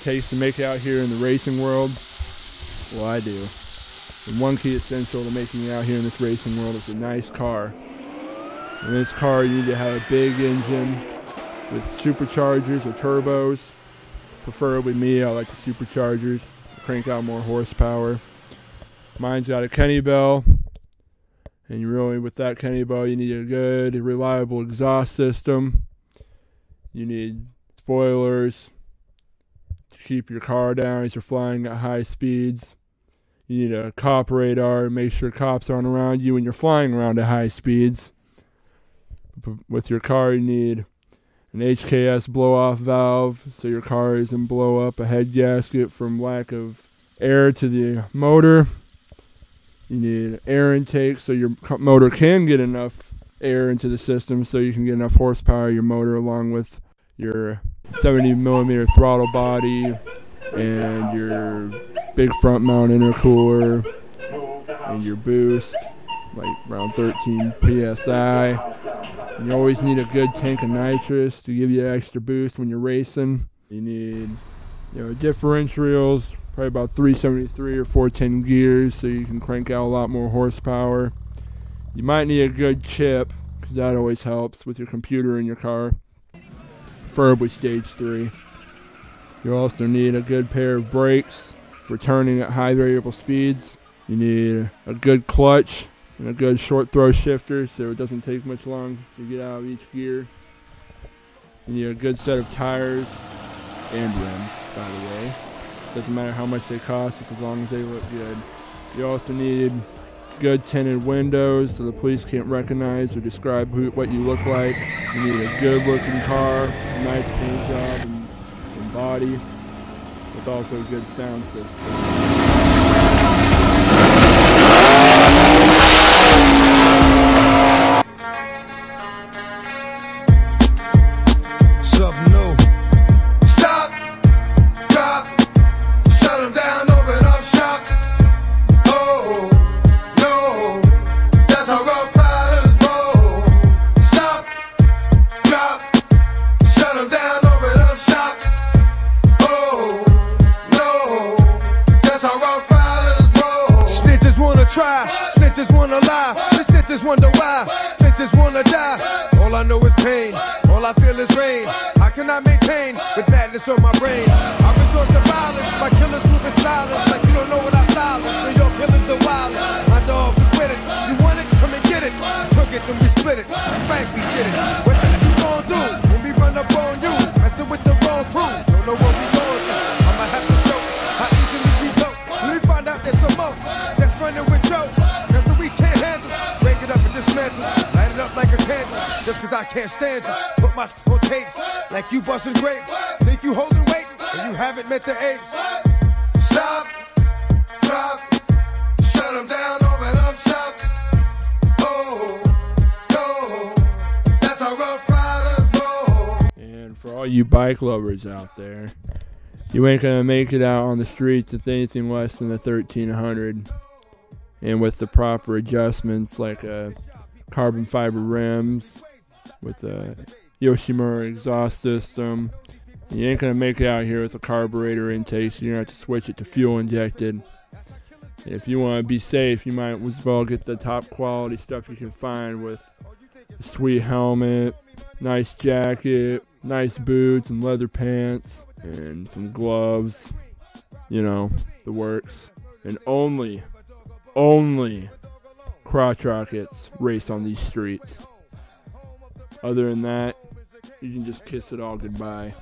takes to make it out here in the racing world? Well, I do. And one key essential to making it out here in this racing world is a nice car. In this car, you need to have a big engine with superchargers or turbos. Preferably me, I like the superchargers crank out more horsepower. Mine's got a Kenne Bell, and you really, with that Kenne Bell, you need a good, reliable exhaust system. You need spoilers keep your car down as you're flying at high speeds. You need a cop radar make sure cops aren't around you when you're flying around at high speeds. With your car, you need an HKS blow off valve so your car doesn't blow up, a head gasket from lack of air to the motor. You need an air intake so your motor can get enough air into the system so you can get enough horsepower your motor along with your 70 millimeter throttle body and your big front mount intercooler and your boost like around 13 psi you always need a good tank of nitrous to give you extra boost when you're racing. You need you know differentials probably about 373 or 410 gears so you can crank out a lot more horsepower. You might need a good chip because that always helps with your computer in your car preferably stage 3 you also need a good pair of brakes for turning at high variable speeds. You need a good clutch and a good short throw shifter so it doesn't take much long to get out of each gear. You need a good set of tires and rims, by the way. Doesn't matter how much they cost, just as long as they look good. You also need good tinted windows so the police can't recognize or describe who, what you look like. You need a good looking car, a nice paint job, and, and body with also a good sound system. Try, snitches wanna lie, the snitches wonder why, snitches wanna die. All I know is pain, all I feel is rain. How can I maintain with madness on my brain? I resort to violence, my killers moving silence, like you don't know what I silence. New York killers are wild, my dogs is with it. You want it? Come and get it. Took it, then we split it. Frank, we did it. What the you gon' do when we run up on you? Messing with the wrong crew, don't know what we gon' do. I'ma have to show how easily we go. Let me find out there's some more running with Joe. We can't handle. Break it up and dismantle. Light it up like a candle. Just cause I can't stand you. Put my on tapes like you busting grapes. Think you holding weight and you haven't met the apes. Stop, drop, shut 'em down, open up shop. Oh, that's how Ruff Ryders roll. And for all you bike lovers out there, you ain't gonna make it out on the streets with anything less than a 1300. And with the proper adjustments like uh, carbon fiber rims, with a Yoshimura exhaust system, you ain't gonna make it out here with a carburetor intake, so you're gonna have to switch it to fuel injected. If you want to be safe, you might as well get the top quality stuff you can find with sweet helmet, nice jacket, nice boots and leather pants, and some gloves. You know, the works. And only, only crotch rockets race on these streets. Other than that, you can just kiss it all goodbye.